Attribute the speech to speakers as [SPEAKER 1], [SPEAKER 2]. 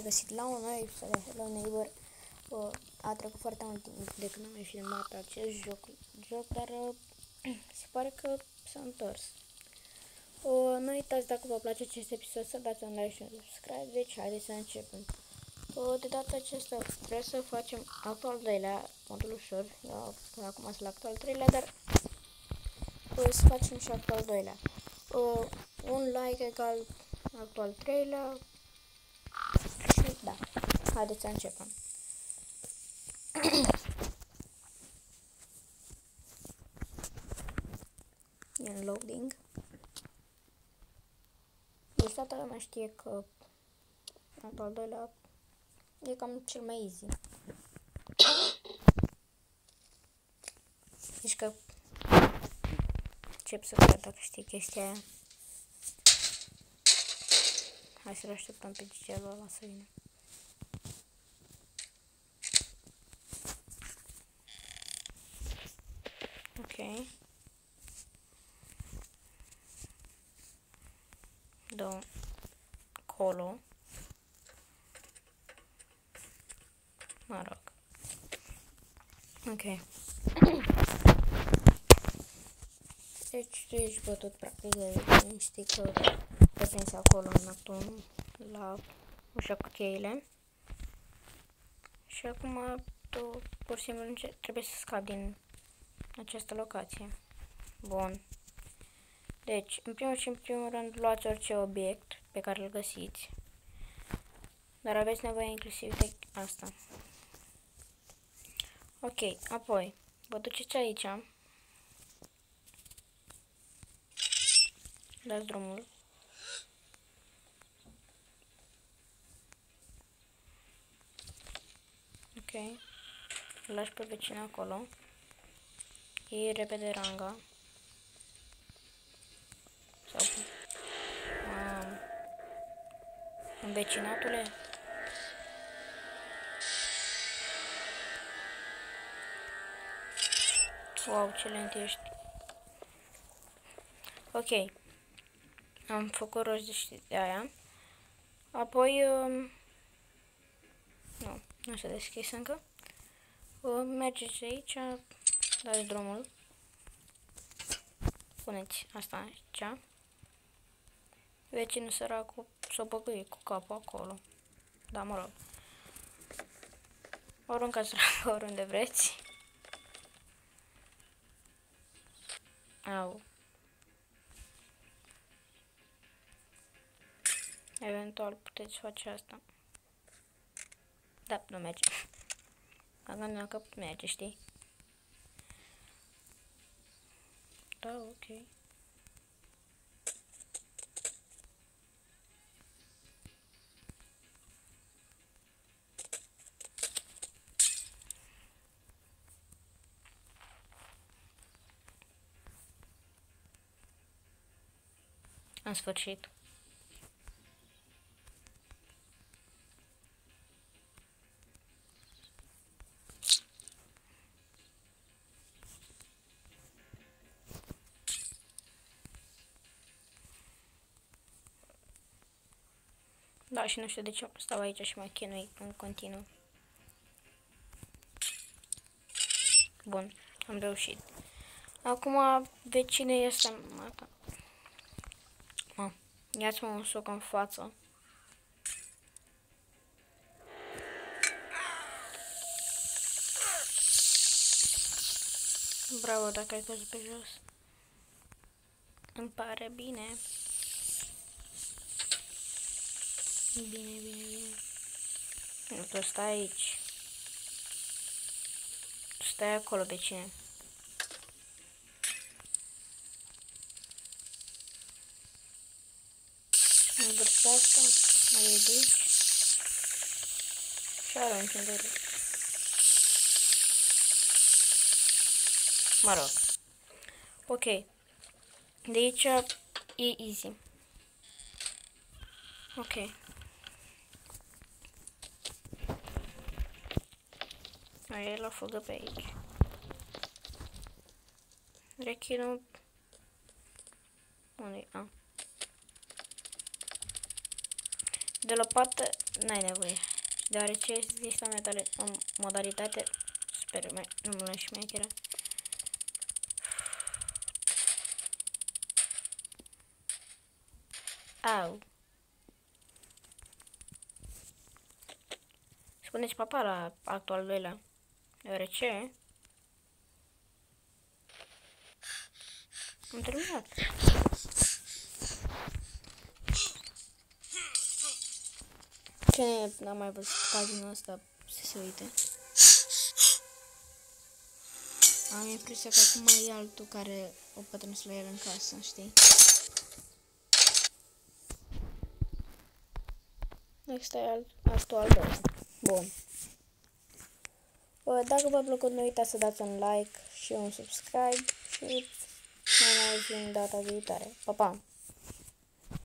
[SPEAKER 1] regăsit la un nou episod de Hello Neighbor. Uh, a trecut foarte mult timp de când am mai filmat acest joc, joc dar uh, se pare că s-a întors. Uh, nu uitați dacă vă place acest episod să dați un like și un subscribe, deci haideți să începem. Uh, de data aceasta trebuie să facem actul al doilea, modul ușor, eu până acum sunt la actul al treilea, dar uh, să facem și actul al doilea. Uh, un like egal actul al treilea, și da, haideți să începem. e în loading. Deci toată lumea știe că actul al doilea e cam cel mai easy. Deci că încep să cred dacă știi chestia aia. Hai să-l așteptăm pe Gigelu ăla să vină. Ok. Dăm colo. Mă rog. Ok. Deci tu ești bătut practic de știi că te prinzi acolo în actul la ușa cu cheile. Și acum tu pur și simplu trebuie să scapi din această locație. Bun. Deci, în primul și în primul rând, luați orice obiect pe care îl găsiți. Dar aveți nevoie inclusiv de asta. Ok, apoi, vă duceți aici. Dați drumul. Ok. Lași pe vecin acolo. Iei repede ranga. Sau... Um, învecinatule? Wow, ce lent ești. Ok. Am făcut rost de aia. Apoi... Um, nu, nu s-a deschis încă. Uh, mergeți aici, dați drumul. Puneți asta aici. Vecinul săracul s-o băgâie cu capul acolo. Da, mă rog. O aruncați oriunde vreți. Au. Eventual puteți face asta. Da, nu merge. Am gândit că merge, știi? Da, ok. În sfârșit. Da, și nu știu de ce stau aici și mă chinui în continuu. Bun, am reușit. Acum vecine este mata. Mă, ia-ți-mă un soc în față. Bravo dacă ai căzut pe jos. Îmi pare bine. Bine, bine, bine. Nu, tu stai aici. Tu stai acolo, pe cine? Învârți asta, mai ridici și arunci în ele. Mă rog. Ok. De aici e easy. Ok. Mai e la fugă pe aici. Rechinul... Unde -i? Ah. De lopată n-ai nevoie. Deoarece există o modalitate sper mai, nu mă și mai chiar. Au. Spuneți papa la actualul doilea. Deoarece... Am terminat. Ce n-am mai văzut pagina asta să se uite. Am impresia că acum e altul care o pătruns la el în casă, știi? Next e alt, altul al doilea. Bun. Dacă v-a plăcut, nu uitați să dați un like și un subscribe și ne auzim data viitoare. Pa, pa!